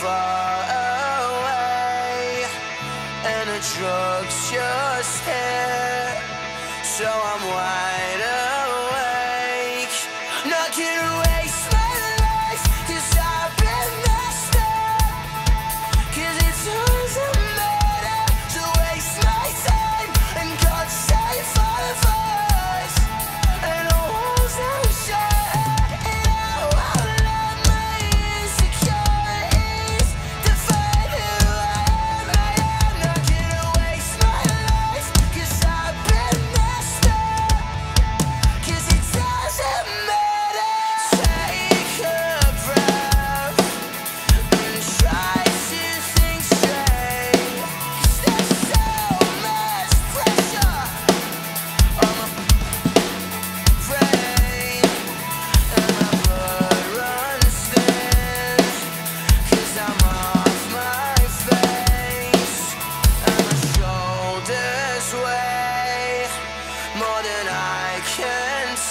far away And the drugs just here So I'm wide awake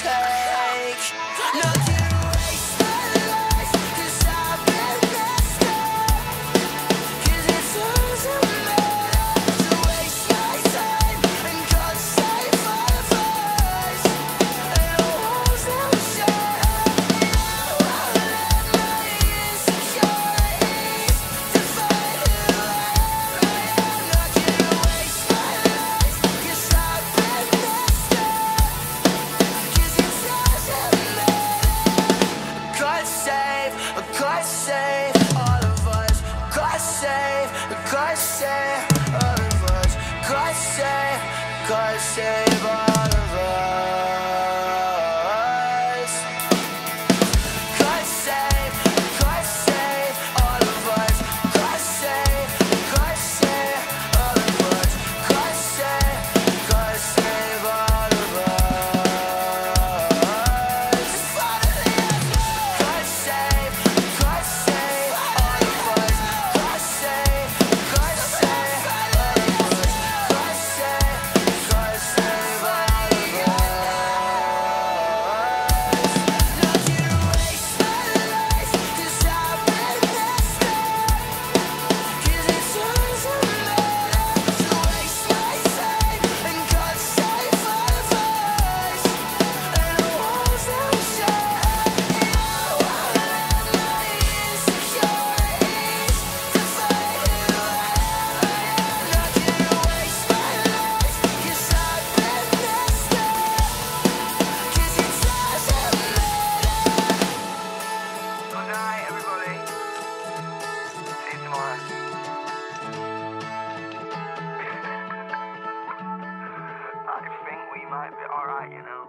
sky. say. might be alright, you know.